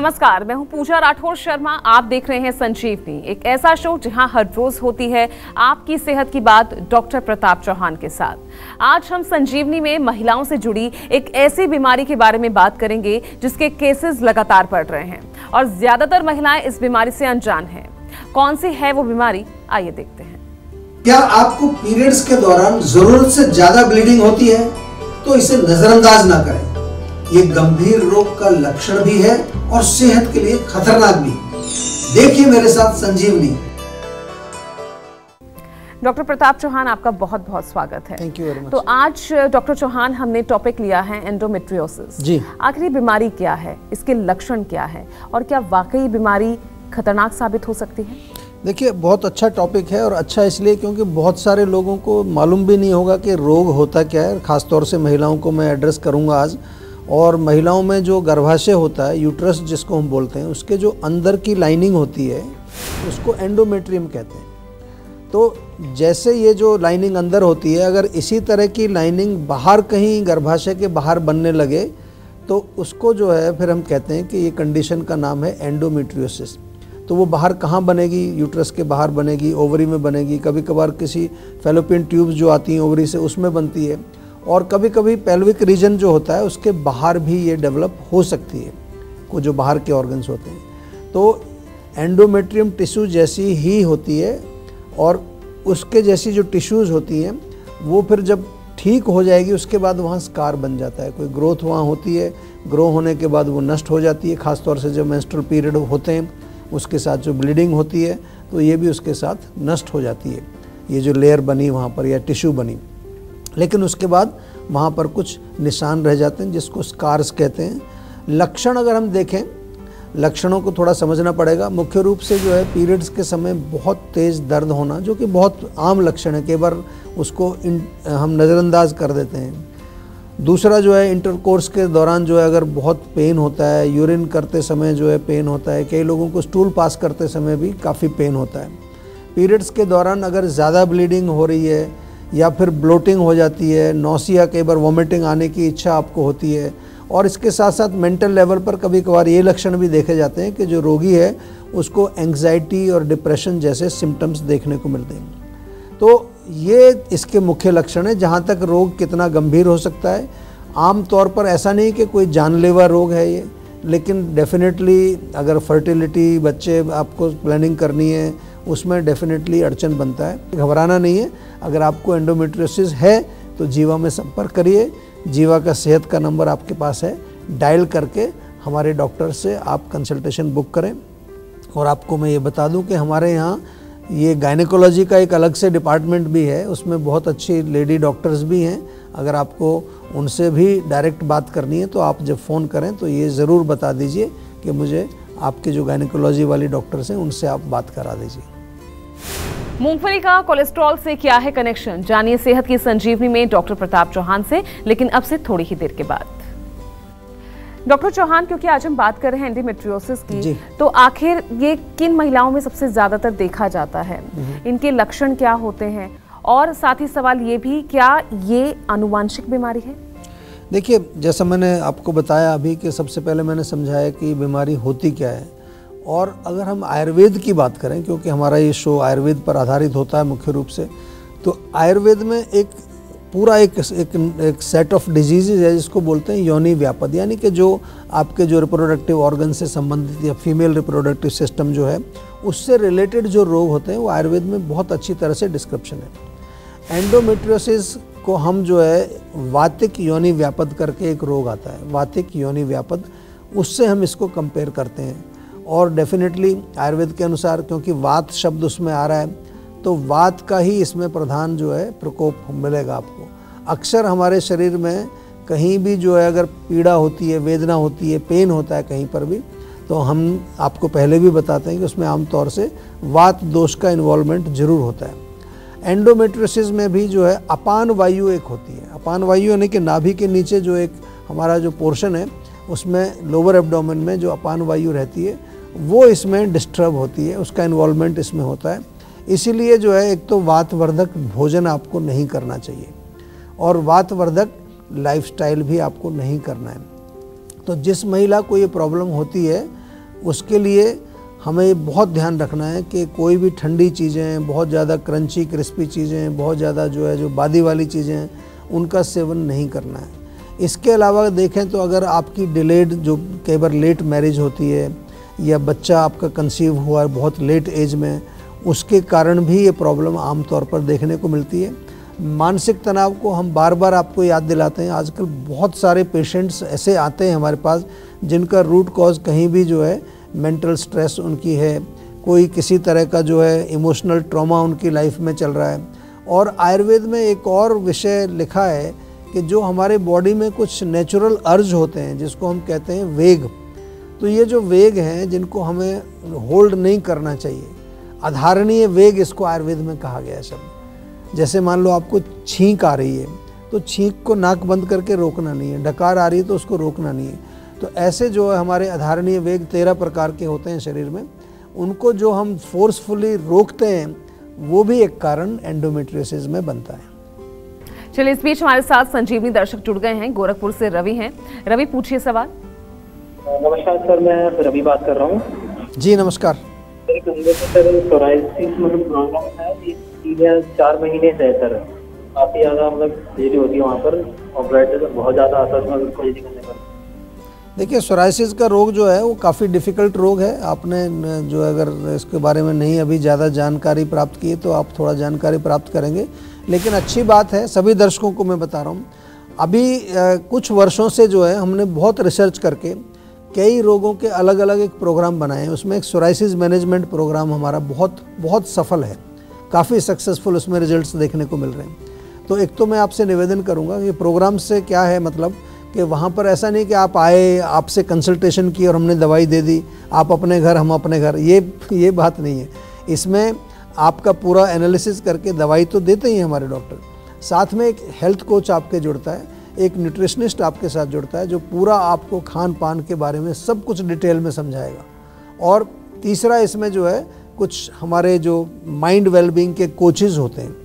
नमस्कार, मैं हूँ पूजा राठौर शर्मा। आप देख रहे हैं संजीवनी एक ऐसा शो जहाँ हर रोज होती है आपकी सेहत की बात डॉक्टर प्रताप चौहान के साथ। आज हम संजीवनी में महिलाओं से जुड़ी एक ऐसी बीमारी के बारे में बात करेंगे, जिसके केसेस लगातार बढ़ रहे हैं और ज़्यादातर महिलाएँ इस बीमारी से अनजान हैं। कौन सी है वो बीमारी? आइए देखते हैं। क्या आपको पीरियड्स के दौरान ज़रूरत से ज़्यादा ब्लीडिंग होती है? तो इसे नजरअंदाज ना करें। ये गंभीर रोग का लक्षण भी है और सेहत के लिए खतरनाक भी। देखिए मेरे साथ संजीवनी। डॉक्टर प्रताप चौहान आपका बहुत बहुत स्वागत है। थैंक यू वेरी मच तो आज डॉक्टर चौहान हमने टॉपिक लिया है एंडोमेट्रियोसिस जी। आखिर बीमारी क्या है? इसके लक्षण क्या है? और क्या वाकई बीमारी खतरनाक साबित हो सकती है? देखिए बहुत अच्छा टॉपिक है और अच्छा इसलिए क्योंकि बहुत सारे लोगों को मालूम भी नहीं होगा कि रोग होता क्या है। खासतौर से महिलाओं को मैं एड्रेस करूँगा आज। और महिलाओं में जो गर्भाशय होता है यूट्रस जिसको हम बोलते हैं, उसके जो अंदर की लाइनिंग होती है, उसको एंडोमेट्रियम कहते हैं। तो जैसे ये जो लाइनिंग अंदर होती है, अगर इसी तरह की लाइनिंग बाहर कहीं गर्भाशय के बाहर बनने लगे तो उसको जो है, फिर हम कहते हैं कि ये कंडीशन का नाम है एंडोमेट्रियोसिस तो वो बाहर कहाँ बनेगी? यूट्रस के बाहर बनेगी ओवरी में बनेगी। कभी कभार किसी फेलोपियन ट्यूब्स जो आती हैं ओवरी से उसमें बनती है। और कभी कभी पेल्विक रीजन जो होता है, उसके बाहर भी ये डेवलप हो सकती है, को जो बाहर के ऑर्गन्स होते हैं। तो एंडोमेट्रियम टिश्यू जैसी ही होती है और उसके जैसी जो टिश्यूज़ होती हैं, वो फिर जब ठीक हो जाएगी, उसके बाद वहाँ स्कार बन जाता है। कोई ग्रोथ वहाँ होती है ग्रो होने के बाद वो नष्ट हो जाती है, ख़ासतौर से जब मेंस्ट्रुअल पीरियड होते हैं, उसके साथ जो ब्लीडिंग होती है तो ये भी उसके साथ नष्ट हो जाती है। ये जो लेयर बनी वहाँ पर, या टिश्यू बनी। लेकिन उसके बाद वहाँ पर कुछ निशान रह जाते हैं, जिसको स्कार्स कहते हैं। लक्षण अगर हम देखें, लक्षणों को थोड़ा समझना पड़ेगा। मुख्य रूप से जो है, पीरियड्स के समय बहुत तेज़ दर्द होना, जो कि बहुत आम लक्षण है कई बार उसको हम नज़रअंदाज कर देते हैं। दूसरा जो है इंटरकोर्स के दौरान जो है, अगर बहुत पेन होता है यूरिन करते समय जो है पेन होता है। कई लोगों को स्टूल पास करते समय भी काफ़ी पेन होता है। पीरियड्स के दौरान अगर ज़्यादा ब्लीडिंग हो रही है या फिर ब्लोटिंग हो जाती है, नौसिया कई बार वॉमिटिंग आने की इच्छा आपको होती है। और इसके साथ साथ मेंटल लेवल पर कभी कभार ये लक्षण भी देखे जाते हैं कि जो रोगी है, उसको एंग्जाइटी और डिप्रेशन जैसे सिम्टम्स देखने को मिलते हैं। तो ये इसके मुख्य लक्षण है, जहाँ तक रोग कितना गंभीर हो सकता है। आम तौर पर ऐसा नहीं कि कोई जानलेवा रोग है ये, लेकिन डेफिनेटली अगर फर्टिलिटी बच्चे आपको प्लानिंग करनी है उसमें डेफिनेटली अड़चन बनता है। घबराना नहीं है। अगर आपको एंडोमेट्रियोसिस है तो जीवा में संपर्क करिए। जीवा का सेहत का नंबर आपके पास है। डायल करके हमारे डॉक्टर से आप कंसल्टेशन बुक करें। और आपको मैं ये बता दूँ कि हमारे यहाँ ये गायनेकोलॉजी का एक अलग से डिपार्टमेंट भी है। उसमें बहुत अच्छी लेडी डॉक्टर्स भी हैं। अगर आपको उनसे भी डायरेक्ट बात करनी है तो आप जब फ़ोन करें तो ये ज़रूर बता दीजिए कि मुझे आपके जो गायनेकोलॉजी वाली डॉक्टर्स हैं उनसे आप बात करा दीजिए। मूंगफली का कोलेस्ट्रॉल से क्या है कनेक्शन जानिए सेहत की संजीवनी में डॉक्टर प्रताप चौहान से लेकिन अब से थोड़ी ही देर के बाद। डॉक्टर चौहान क्योंकि आज हम बात कर रहे हैं एंडोमेट्रियोसिस की तो आखिर ये किन महिलाओं में सबसे ज़्यादातर देखा जाता है? इनके लक्षण क्या होते हैं? और साथ ही सवाल ये भी क्या ये आनुवांशिक बीमारी है? देखिए जैसा मैंने आपको बताया अभी कि सबसे पहले मैंने समझाया कि बीमारी होती क्या है। और अगर हम आयुर्वेद की बात करें क्योंकि हमारा ये शो आयुर्वेद पर आधारित होता है मुख्य रूप से तो आयुर्वेद में एक पूरा एक एक, एक सेट ऑफ़ डिजीजेज है जिसको बोलते हैं योनि व्यापद। यानी कि जो आपके जो रिप्रोडक्टिव ऑर्गन से संबंधित या फीमेल रिप्रोडक्टिव सिस्टम जो है उससे रिलेटेड जो रोग होते हैं वो आयुर्वेद में बहुत अच्छी तरह से डिस्क्रिप्शन है। एंडोमेट्रियोसिस को हम जो है वातिक योनि व्यापद करके एक रोग आता है। वातिक योनि व्यापद, उससे हम इसको कंपेयर करते हैं। और डेफिनेटली आयुर्वेद के अनुसार, क्योंकि वात शब्द उसमें आ रहा है तो वात का ही इसमें प्रधान जो है प्रकोप मिलेगा आपको। अक्सर हमारे शरीर में कहीं भी जो है अगर पीड़ा होती है, वेदना होती है पेन होता है कहीं पर भी तो हम आपको पहले भी बताते हैं कि उसमें आमतौर से वात दोष का इन्वॉल्वमेंट ज़रूर होता है। एंडोमेट्रोसिस में भी जो है, अपान वायु एक होती है। अपान वायु यानी कि नाभि के नीचे जो एक हमारा जो पोर्शन है, उसमें लोअर एब्डोमेन में जो अपान वायु रहती है, वो इसमें डिस्टर्ब होती है, उसका इन्वॉल्वमेंट इसमें होता है। इसीलिए जो है, एक तो वातवर्धक भोजन आपको नहीं करना चाहिए और वातवर्धक लाइफस्टाइल भी आपको नहीं करना है। तो जिस महिला को ये प्रॉब्लम होती है, उसके लिए हमें बहुत ध्यान रखना है कि कोई भी ठंडी चीज़ें, बहुत ज़्यादा क्रंची, क्रिस्पी चीज़ें, बहुत ज़्यादा जो है, जो बादी वाली चीज़ें, उनका सेवन नहीं करना है। इसके अलावा देखें तो अगर आपकी डिलेड जो कई बार लेट मैरिज होती है, या बच्चा आपका कंसीव हुआ है बहुत लेट एज में, उसके कारण भी ये प्रॉब्लम आमतौर पर देखने को मिलती है। मानसिक तनाव को हम बार बार आपको याद दिलाते हैं। आजकल बहुत सारे पेशेंट्स ऐसे आते हैं हमारे पास, जिनका रूट कॉज कहीं भी जो है मेंटल स्ट्रेस उनकी है, कोई किसी तरह का जो है इमोशनल ट्रॉमा उनकी लाइफ में चल रहा है। और आयुर्वेद में एक और विषय लिखा है कि जो हमारे बॉडी में कुछ नेचुरल अर्ज़ होते हैं, जिसको हम कहते हैं वेग तो ये जो वेग हैं, जिनको हमें होल्ड नहीं करना चाहिए। आधारणीय वेग इसको आयुर्वेद में कहा गया है शब्द जैसे मान लो आपको छींक आ रही है तो छींक को नाक बंद करके रोकना नहीं है, डकार आ रही है तो उसको रोकना नहीं है। तो ऐसे जो है हमारे आधारणीय वेग तेरह प्रकार के होते हैं शरीर में उनको जो हम फोर्सफुली रोकते हैं वो भी एक कारण एंडोमेट्रियोसिस में बनता है। चलिए इस बीच हमारे साथ संजीवनी दर्शक जुड़ गए हैं गोरखपुर से रवि हैं। रवि पूछिए सवाल। नमस्कार सर मैं रवि बात कर रहा हूँ। जी नमस्कार। मतलब है चार महीने से है सर। काफ़ी ज़्यादा मतलब देरी होती है वहाँ पर और ब्लड बहुत ज़्यादा आता है उसमें करने पर देखिए सोराइसिस का रोग जो है वो काफ़ी डिफ़िकल्ट रोग है। आपने जो अगर इसके बारे में नहीं अभी ज़्यादा जानकारी प्राप्त की तो आप थोड़ा जानकारी प्राप्त करेंगे। लेकिन अच्छी बात है सभी दर्शकों को मैं बता रहा हूँ। अभी अ, कुछ वर्षों से जो है हमने बहुत रिसर्च करके कई रोगों के अलग अलग एक प्रोग्राम बनाए हैं। उसमें एक सोराइसिस मैनेजमेंट प्रोग्राम हमारा बहुत बहुत सफल है। काफ़ी सक्सेसफुल उसमें रिजल्ट्स देखने को मिल रहे हैं। तो एक तो मैं आपसे निवेदन करूँगा कि प्रोग्राम से क्या है मतलब कि वहाँ पर ऐसा नहीं कि आप आए, आपसे कंसल्टेशन की और हमने दवाई दे दी, आप अपने घर, हम अपने घर। ये ये बात नहीं है। इसमें आपका पूरा एनालिसिस करके दवाई तो देते ही हमारे डॉक्टर साथ में एक हेल्थ कोच आपके जुड़ता है, एक न्यूट्रिशनिस्ट आपके साथ जुड़ता है, जो पूरा आपको खान पान के बारे में सब कुछ डिटेल में समझाएगा। और तीसरा इसमें जो है, कुछ हमारे जो माइंड वेलबींग के कोचेज़ होते हैं,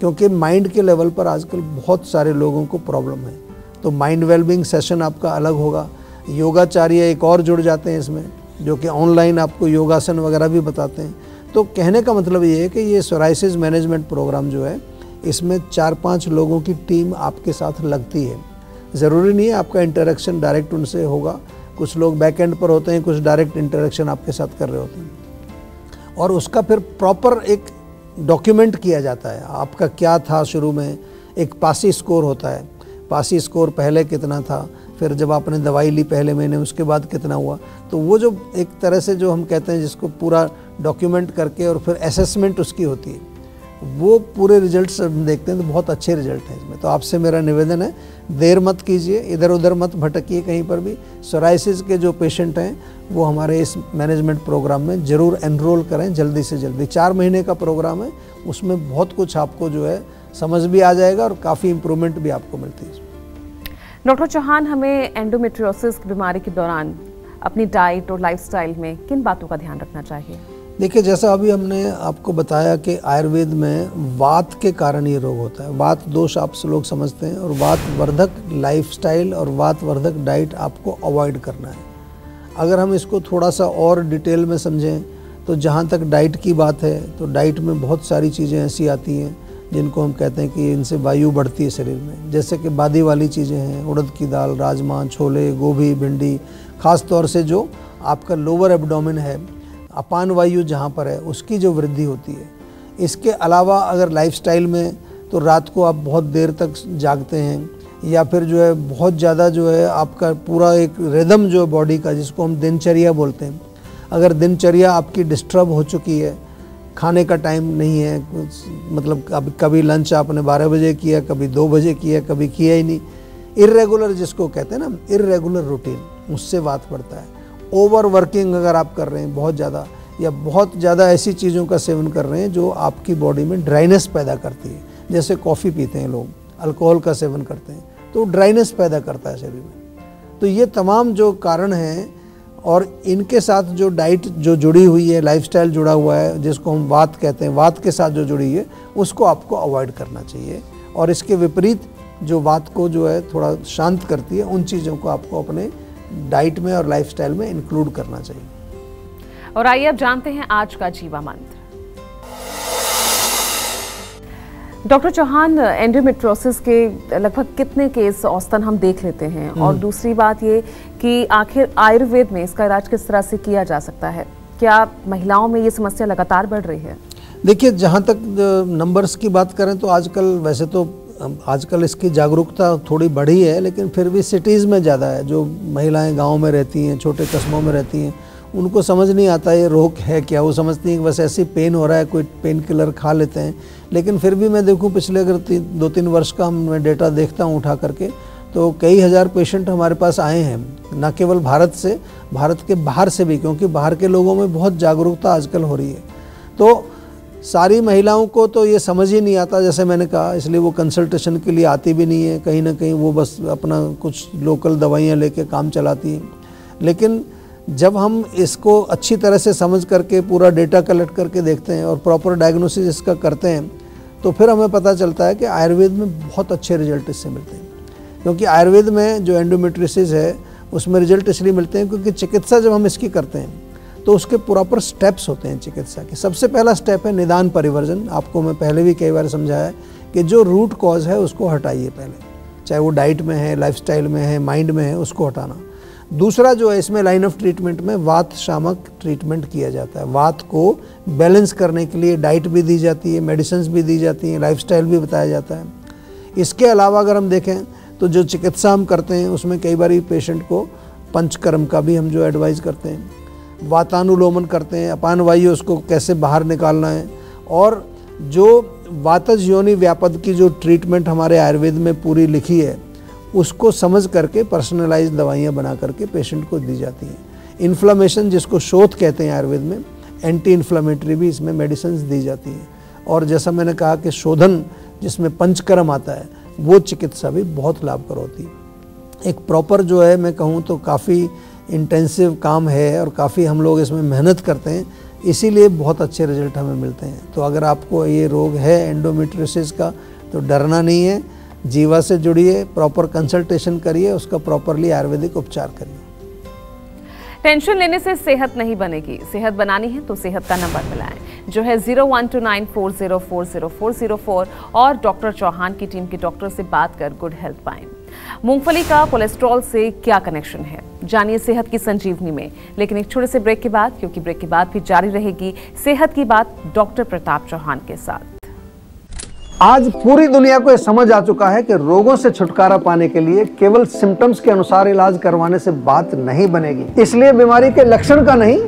क्योंकि माइंड के लेवल पर आजकल बहुत सारे लोगों को प्रॉब्लम है। तो माइंड वेलबींग सेशन आपका अलग होगा। योगाचार्य एक और जुड़ जाते हैं इसमें, जो कि ऑनलाइन आपको योगासन वगैरह भी बताते हैं। तो कहने का मतलब ये है कि ये सोराइसिस मैनेजमेंट प्रोग्राम जो है, इसमें चार पाँच लोगों की टीम आपके साथ लगती है। ज़रूरी नहीं है आपका इंटरेक्शन डायरेक्ट उनसे होगा। कुछ लोग बैक एंड पर होते हैं, कुछ डायरेक्ट इंटरेक्शन आपके साथ कर रहे होते हैं। और उसका फिर प्रॉपर एक डॉक्यूमेंट किया जाता है। आपका क्या था शुरू में? एक पासी स्कोर होता है। पासी स्कोर पहले कितना था, फिर जब आपने दवाई ली पहले महीने, उसके बाद कितना हुआ? तो वो जो एक तरह से जो हम कहते हैं जिसको पूरा डॉक्यूमेंट करके और फिर असेसमेंट उसकी होती है, वो पूरे रिजल्ट्स हम देखते हैं तो बहुत अच्छे रिज़ल्ट हैं इसमें। तो आपसे मेरा निवेदन है, देर मत कीजिए इधर उधर मत भटकिए कहीं पर भी। सोराइसिस के जो पेशेंट हैं, वो हमारे इस मैनेजमेंट प्रोग्राम में ज़रूर एनरोल करें जल्दी से जल्दी। चार महीने का प्रोग्राम है, उसमें बहुत कुछ आपको जो है समझ भी आ जाएगा और काफ़ी इम्प्रूवमेंट भी आपको मिलती है डॉक्टर चौहान हमें एंडोमेट्रियोसिस की बीमारी के दौरान अपनी डाइट और लाइफस्टाइल में किन बातों का ध्यान रखना चाहिए? देखिए, जैसा अभी हमने आपको बताया कि आयुर्वेद में वात के कारण ये रोग होता है। वात दोष आप लोग समझते हैं और वात वर्धक लाइफस्टाइल और वात वर्धक डाइट आपको अवॉइड करना है। अगर हम इसको थोड़ा सा और डिटेल में समझें तो जहाँ तक डाइट की बात है तो डाइट में बहुत सारी चीज़ें ऐसी आती हैं जिनको हम कहते हैं कि इनसे वायु बढ़ती है शरीर में। जैसे कि बादी वाली चीज़ें हैं, उड़द की दाल, राजमा, छोले, गोभी, भिंडी खास तौर से जो आपका लोअर एब्डोमेन है, अपान वायु जहाँ पर है, उसकी जो वृद्धि होती है। इसके अलावा अगर लाइफस्टाइल में तो रात को आप बहुत देर तक जागते हैं, या फिर जो है बहुत ज़्यादा जो है आपका पूरा एक रिदम जो है बॉडी का, जिसको हम दिनचर्या बोलते हैं। अगर दिनचर्या आपकी डिस्टर्ब हो चुकी है खाने का टाइम नहीं है मतलब कभी कभी लंच आपने बारह बजे किया, कभी दो बजे किया, कभी किया ही नहीं। इरेगुलर जिसको कहते हैं ना इरेगुलर रूटीन उससे बात पड़ता है। ओवर वर्किंग अगर आप कर रहे हैं बहुत ज़्यादा, या बहुत ज़्यादा ऐसी चीज़ों का सेवन कर रहे हैं जो आपकी बॉडी में ड्राइनेस पैदा करती है। जैसे कॉफ़ी पीते हैं लोग अल्कोहल का सेवन करते हैं तो ड्राइनेस पैदा करता है शरीर में। तो ये तमाम जो कारण हैं और इनके साथ जो डाइट जो जुड़ी हुई है लाइफस्टाइल जुड़ा हुआ है, जिसको हम वात कहते हैं, वात के साथ जो जुड़ी है, उसको आपको अवॉइड करना चाहिए। और इसके विपरीत जो वात को जो है थोड़ा शांत करती है, उन चीज़ों को आपको अपने डाइट में और लाइफस्टाइल में इंक्लूड करना चाहिए। और आइए अब जानते हैं आज का जीवा मंत्र। डॉक्टर चौहान एंडोमेट्रोसिस के लगभग कितने केस औसतन हम देख लेते हैं? और दूसरी बात ये कि आखिर आयुर्वेद में इसका इलाज किस तरह से किया जा सकता है? क्या महिलाओं में ये समस्या लगातार बढ़ रही है? देखिए जहाँ तक नंबर्स की बात करें तो आजकल वैसे तो आजकल इसकी जागरूकता थोड़ी बढ़ी है लेकिन फिर भी सिटीज़ में ज़्यादा है जो महिलाएँ गाँव में रहती हैं छोटे कस्बों में रहती हैं उनको समझ नहीं आता ये रोग है क्या। वो समझती हैं कि बस ऐसी पेन हो रहा है कोई पेन किलर खा लेते हैं। लेकिन फिर भी मैं देखूँ पिछले अगर ती, दो तीन वर्ष का मैं डेटा देखता हूँ उठा करके तो कई हज़ार पेशेंट हमारे पास आए हैं। न केवल भारत से भारत के बाहर से भी क्योंकि बाहर के लोगों में बहुत जागरूकता आजकल हो रही है। तो सारी महिलाओं को तो ये समझ ही नहीं आता जैसे मैंने कहा इसलिए वो कंसल्टेशन के लिए आती भी नहीं है। कहीं ना कहीं वो बस अपना कुछ लोकल दवाइयाँ लेके काम चलाती हैं। लेकिन जब हम इसको अच्छी तरह से समझ करके, पूरा डेटा कलेक्ट करके देखते हैं और प्रॉपर डायग्नोसिस इसका करते हैं तो फिर हमें पता चलता है कि आयुर्वेद में बहुत अच्छे रिज़ल्ट इससे मिलते हैं। क्योंकि आयुर्वेद में जो एंडोमेट्रिसिस है, उसमें रिज़ल्ट इसलिए मिलते हैं क्योंकि चिकित्सा जब हम इसकी करते हैं तो उसके प्रॉपर स्टेप्स होते हैं चिकित्सा के। सबसे पहला स्टेप है निदान परिवर्जन। आपको मैं पहले भी कई बार समझाया कि जो रूट कॉज है, उसको हटाइए पहले। चाहे वो डाइट में है लाइफस्टाइल में है माइंड में है, उसको हटाना। दूसरा जो है, इसमें लाइन ऑफ़ ट्रीटमेंट में वात शामक ट्रीटमेंट किया जाता है। वात को बैलेंस करने के लिए डाइट भी दी जाती है मेडिसिन भी दी जाती हैं लाइफस्टाइल भी बताया जाता है। इसके अलावा अगर हम देखें तो जो चिकित्सा हम करते हैं, उसमें कई बार पेशेंट को पंचकर्म का भी हम जो एडवाइस करते हैं। वातानुलोमन करते हैं, अपान वायु उसको कैसे बाहर निकालना है। और जो वातज योनि व्यापद की जो ट्रीटमेंट हमारे आयुर्वेद में पूरी लिखी है उसको समझ करके पर्सनलाइज दवाइयाँ बना करके पेशेंट को दी जाती हैं। इन्फ्लामेशन जिसको शोध कहते हैं आयुर्वेद में एंटी इन्फ्लामेटरी भी इसमें मेडिसिन दी जाती हैं। और जैसा मैंने कहा कि शोधन जिसमें पंचकर्म आता है, वो चिकित्सा भी बहुत लाभकर होती है। एक प्रॉपर जो है, मैं कहूँ तो काफ़ी इंटेंसिव काम है और काफ़ी हम लोग इसमें मेहनत करते हैं, इसीलिए बहुत अच्छे रिज़ल्ट हमें मिलते हैं। तो अगर आपको ये रोग है एंडोमेट्रोसिस का तो डरना नहीं है। जीवा से जुड़िए प्रॉपर कंसल्टेशन करिए, उसका प्रॉपरली आयुर्वेदिक उपचार करिए। टेंशन लेने से सेहत नहीं बनेगी। सेहत बनानी है तो सेहत का नंबर मिलाएँ। जो है zero one two nine four zero four zero four zero four और डॉक्टर चौहान की टीम के डॉक्टर से बात कर गुड हेल्थ पाएँ। मूंगफली का कोलेस्ट्रॉल से क्या कनेक्शन है? जानिए सेहत की संजीवनी में। लेकिन एक छोटे से ब्रेक के बाद, क्योंकि ब्रेक के बाद भी जारी रहेगी सेहत की बात डॉक्टर प्रताप चौहान के साथ। आज पूरी दुनिया को यह समझ आ चुका है कि रोगों से छुटकारा पाने के लिए केवल सिम्टम्स के अनुसार इलाज करवाने से बात नहीं बनेगी। इसलिए बीमारी के लक्षण का नहीं,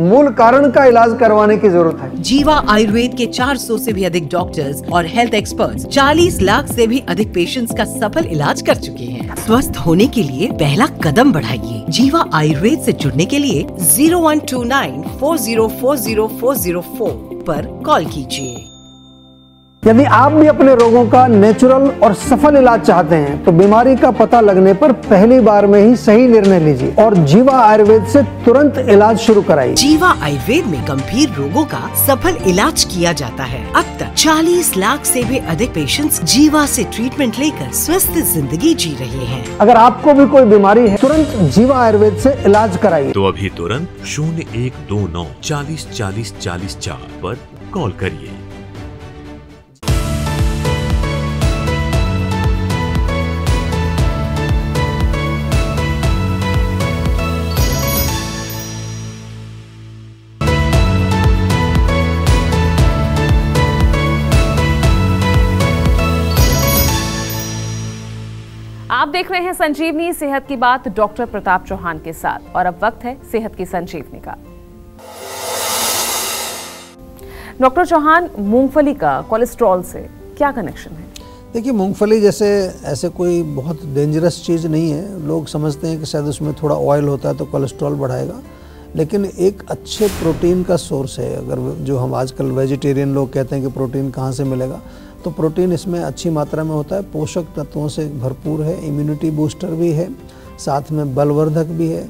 मूल कारण का इलाज करवाने की ज़रूरत है। जीवा आयुर्वेद के 400 से भी अधिक डॉक्टर्स और हेल्थ एक्सपर्ट्स 40 लाख से भी अधिक पेशेंट्स का सफल इलाज कर चुके हैं। स्वस्थ होने के लिए पहला कदम बढ़ाइए। जीवा आयुर्वेद से जुड़ने के लिए zero one two nine four zero four zero four zero four पर कॉल कीजिए। यदि आप भी अपने रोगों का नेचुरल और सफल इलाज चाहते हैं तो बीमारी का पता लगने पर पहली बार में ही सही निर्णय लीजिए और जीवा आयुर्वेद से तुरंत इलाज शुरू कराइए। जीवा आयुर्वेद में गंभीर रोगों का सफल इलाज किया जाता है। अब तक 40 लाख से भी अधिक पेशेंट्स जीवा से ट्रीटमेंट लेकर स्वस्थ ज़िंदगी जी रहे हैं। अगर आपको भी कोई बीमारी है तुरंत जीवा आयुर्वेद ऐसी इलाज कराइए। तो अभी तुरंत शून्य एक दो नौ चालीस चालीस चालीस चार पर कॉल करिए। हैं संजीवनी सेहत की बात डॉक्टर प्रताप चौहान के साथ। और अब वक्त है सेहत की संजीवनी का। डॉक्टर चौहान, मूंगफली का कोलेस्ट्रॉल से क्या कनेक्शन है? देखिए, मूंगफली जैसे ऐसे कोई बहुत डेंजरस चीज़ नहीं है। लोग समझते हैं कि शायद उसमें थोड़ा ऑयल होता है तो कोलेस्ट्रॉल बढ़ाएगा। लेकिन एक अच्छे प्रोटीन का सोर्स है। अगर जो हम आजकल वेजिटेरियन लोग कहते हैं कि प्रोटीन कहाँ से मिलेगा? तो प्रोटीन इसमें अच्छी मात्रा में होता है, पोषक तत्वों से भरपूर है इम्यूनिटी बूस्टर भी है, साथ में बलवर्धक भी है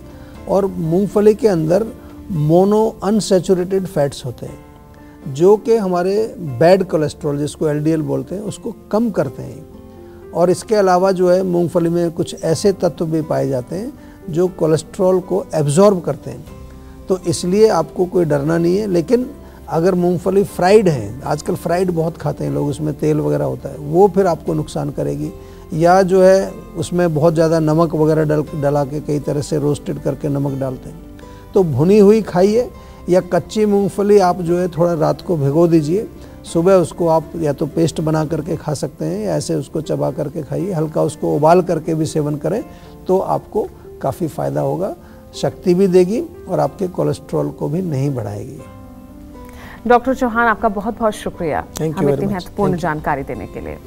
और मूंगफली के अंदर मोनो अनसेचुरेटेड फैट्स होते हैं, जो कि हमारे बैड कोलेस्ट्रॉल जिसको एलडीएल बोलते हैं, उसको कम करते हैं। और इसके अलावा जो है, मूंगफली में कुछ ऐसे तत्व भी पाए जाते हैं, जो कोलेस्ट्रॉल को एब्जॉर्ब करते हैं। तो इसलिए आपको कोई डरना नहीं है, लेकिन अगर मूंगफली फ्राइड है, आजकल फ्राइड बहुत खाते हैं लोग, उसमें तेल वगैरह होता है, वो फिर आपको नुकसान करेगी। या जो है, उसमें बहुत ज़्यादा नमक वगैरह डल, डला के कई तरह से रोस्टेड करके नमक डालते हैं। तो भुनी हुई खाइए, या कच्ची मूंगफली आप जो है, थोड़ा रात को भिगो दीजिए। सुबह उसको आप या तो पेस्ट बना करके खा सकते हैं, या ऐसे उसको चबा करके खाइए, हल्का उसको उबाल करके भी सेवन करें तो आपको काफ़ी फ़ायदा होगा, शक्ति भी देगी और आपके कोलेस्ट्रॉल को भी नहीं बढ़ाएगी। डॉक्टर चौहान आपका बहुत बहुत शुक्रिया हमें इतनी महत्वपूर्ण जानकारी देने के लिए।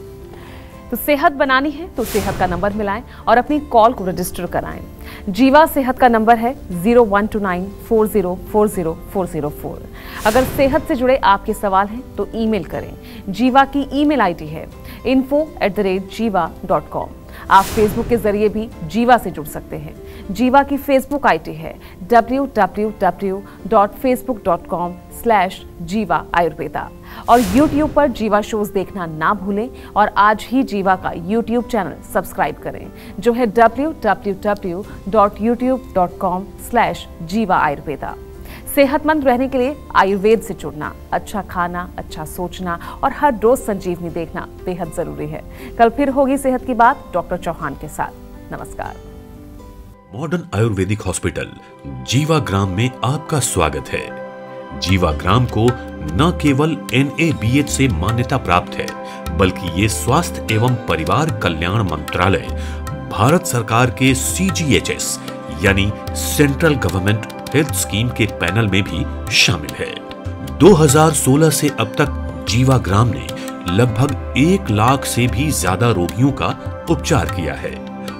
तो सेहत बनानी है तो सेहत का नंबर मिलाएँ और अपनी कॉल को रजिस्टर कराएँ। जीवा सेहत का नंबर है zero one two nine four zero four zero four zero four. अगर सेहत से जुड़े आपके सवाल हैं तो ईमेल करें। जीवा की ईमेल आईडी है info at the rate Jiva dot com आप फेसबुक के ज़रिए भी जीवा से जुड़ सकते हैं। जीवा की फेसबुक आईडी है। www.facebook.com स्लैश जीवा आयुर्वेदा और यूट्यूब पर जीवा शोज़ देखना ना भूलें और आज ही जीवा का यूट्यूब चैनल सब्सक्राइब करें, जो है www.youtube.com स्लैश जीवा आयुर्वेदा सेहतमंद रहने के लिए आयुर्वेद से जुड़ना अच्छा खाना अच्छा सोचना और हर रोज संजीवनी देखना बेहद ज़रूरी है। कल फिर होगी सेहत की बात डॉक्टर चौहान के साथ। नमस्कार। मॉडर्न आयुर्वेदिक हॉस्पिटल जीवा ग्राम में आपका स्वागत है। जीवा ग्राम को न केवल एनएबीएच से मान्यता प्राप्त है, बल्कि ये स्वास्थ्य एवं परिवार कल्याण मंत्रालय, भारत सरकार के सीजीएचएस यानी सेंट्रल गवर्नमेंट हेल्थ स्कीम के पैनल में भी शामिल है। 2016 से अब तक जीवा ग्राम ने लगभग एक लाख से भी ज़्यादा रोगियों का उपचार किया है।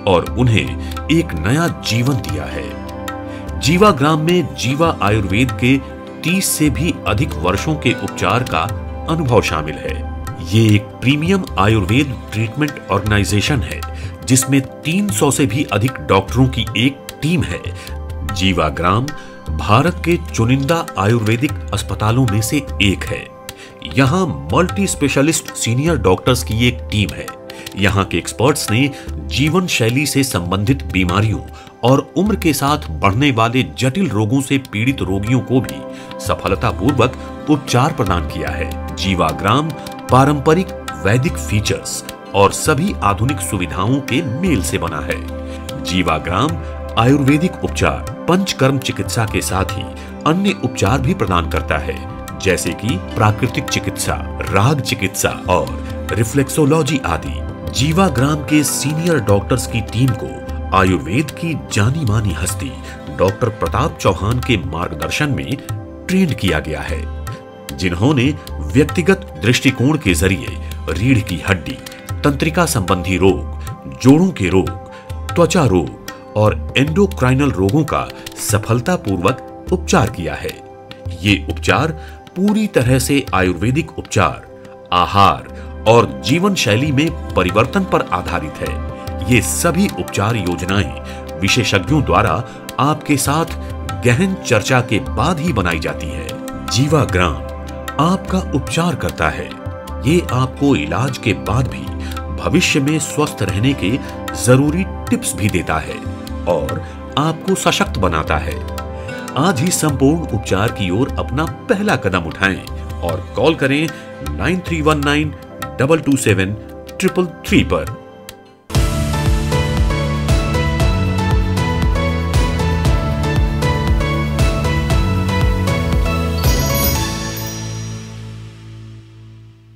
और उन्हें एक नया जीवन दिया है। जीवा ग्राम में जीवा आयुर्वेद के 30 से भी अधिक वर्षों के उपचार का अनुभव शामिल है। ये एक प्रीमियम आयुर्वेद ट्रीटमेंट ऑर्गेनाइजेशन है, जिसमें 300 से भी अधिक डॉक्टरों की एक टीम है। जीवा ग्राम भारत के चुनिंदा आयुर्वेदिक अस्पतालों में से एक है। यहाँ मल्टी स्पेशलिस्ट सीनियर डॉक्टर्स की एक टीम है। यहाँ के एक्सपर्ट्स ने जीवन शैली से संबंधित बीमारियों और उम्र के साथ बढ़ने वाले जटिल रोगों से पीड़ित रोगियों को भी सफलतापूर्वक उपचार प्रदान किया है। जीवाग्राम, पारंपरिक वैदिक फीचर्स और सभी आधुनिक सुविधाओं के मेल से बना है। जीवाग्राम, आयुर्वेदिक उपचार, पंचकर्म चिकित्सा के साथ ही अन्य उपचार भी प्रदान करता है, जैसे कि प्राकृतिक चिकित्सा राग चिकित्सा और रिफ्लेक्सोलॉजी आदि। जीवाग्राम के सीनियर डॉक्टर्स की टीम को आयुर्वेद की जानी मानी हस्ती डॉक्टर प्रताप चौहान के मार्गदर्शन में ट्रेन किया गया है, जिन्होंने व्यक्तिगत दृष्टिकोण के ज़रिए रीढ़ की हड्डी, तंत्रिका संबंधी रोग, जोड़ों के रोग, त्वचा रोग और एंडोक्राइनल रोगों का सफलतापूर्वक उपचार किया है। ये उपचार पूरी तरह से आयुर्वेदिक उपचार, आहार और जीवन शैली में परिवर्तन पर आधारित है। ये सभी उपचार योजनाएँ विशेषज्ञों द्वारा आपके साथ गहन चर्चा के बाद ही बनाई जाती है। जीवाग्राम आपका उपचार करता है। ये आपको इलाज के बाद भी भविष्य में स्वस्थ रहने के ज़रूरी टिप्स भी देता है और आपको सशक्त बनाता है। आज ही संपूर्ण उपचार की ओर अपना पहला कदम उठाएँ और कॉल करें nine three one nine double two seven triple three पर।